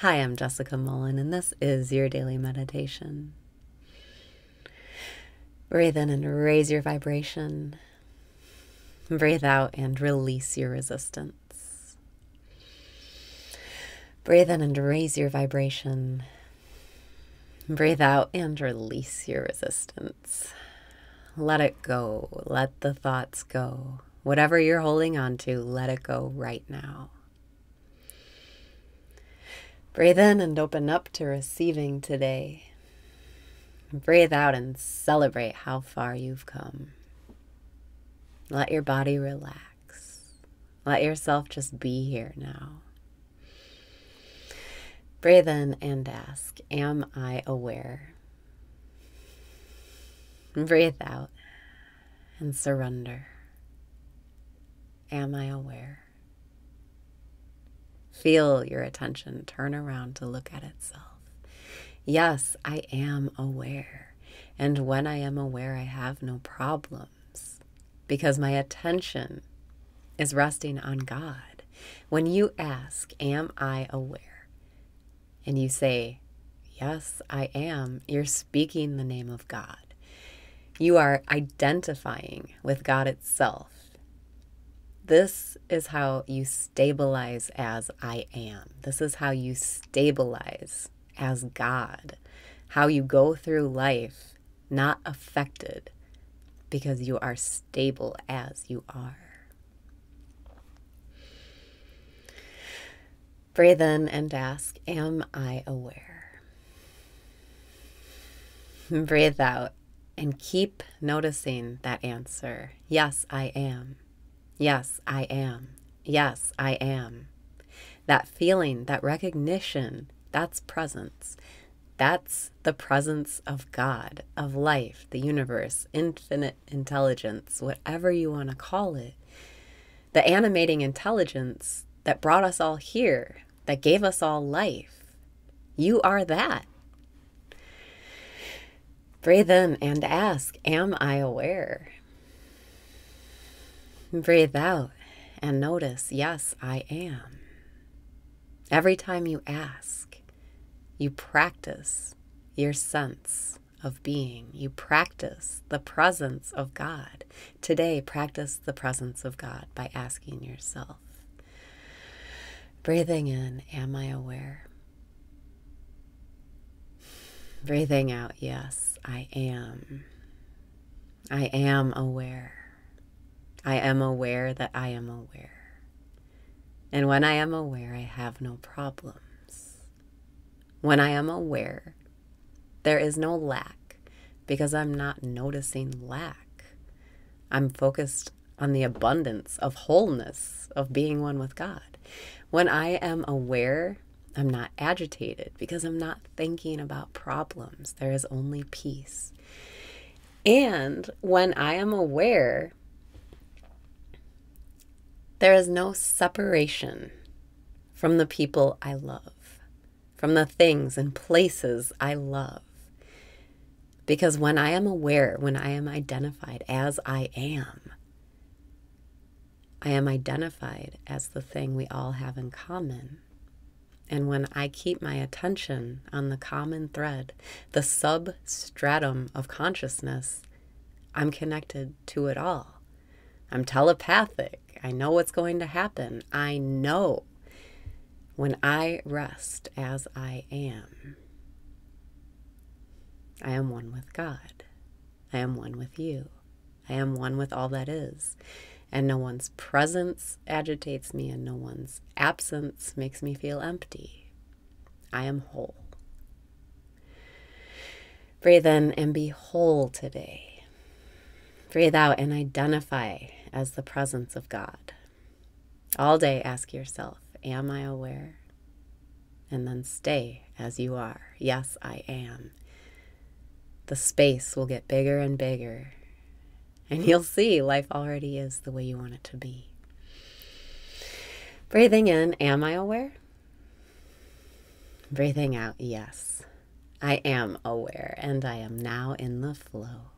Hi, I'm Jessica Mullen, and this is your daily meditation. Breathe in and raise your vibration. Breathe out and release your resistance. Breathe in and raise your vibration. Breathe out and release your resistance. Let it go. Let the thoughts go. Whatever you're holding on to, let it go right now. Breathe in and open up to receiving today. Breathe out and celebrate how far you've come. Let your body relax. Let yourself just be here now. Breathe in and ask, Am I aware? Breathe out and surrender. Am I aware? Feel your attention turn around to look at itself. Yes, I am aware. And when I am aware, I have no problems because my attention is resting on God. When you ask, Am I aware? and you say, Yes, I am, you're speaking the name of God. You are identifying with God itself this is how you stabilize as I am. This is how you stabilize as God. How you go through life not affected because you are stable as you are. Breathe in and ask, Am I aware? Breathe out and keep noticing that answer. Yes, I am. Yes, I am. Yes, I am. That feeling, that recognition, that's presence. That's the presence of God, of life, the universe, infinite intelligence, whatever you want to call it. The animating intelligence that brought us all here, that gave us all life. You are that. Breathe in and ask, Am I aware? Breathe out and notice, yes, I am. Every time you ask, you practice your sense of being. You practice the presence of God. Today, practice the presence of God by asking yourself. Breathing in, am I aware? Breathing out, yes, I am. I am aware. I am aware that I am aware. And when I am aware, I have no problems. When I am aware, there is no lack because I'm not noticing lack. I'm focused on the abundance of wholeness, of being one with God. When I am aware, I'm not agitated because I'm not thinking about problems. There is only peace. And when I am aware, there is no separation from the people I love, from the things and places I love. Because when I am aware, when I am identified as I am, I am identified as the thing we all have in common. And when I keep my attention on the common thread, the substratum of consciousness, I'm connected to it all. I'm telepathic. I know what's going to happen. I know when I rest as I am. I am one with God. I am one with you. I am one with all that is. And no one's presence agitates me, and no one's absence makes me feel empty. I am whole. Breathe in and be whole today. Breathe out and identify as the presence of God. All day, ask yourself, Am I aware? And then stay as you are. Yes, I am. The space will get bigger and bigger, and you'll see life already is the way you want it to be. Breathing in, am I aware? Breathing out, yes, I am aware, and I am now in the flow.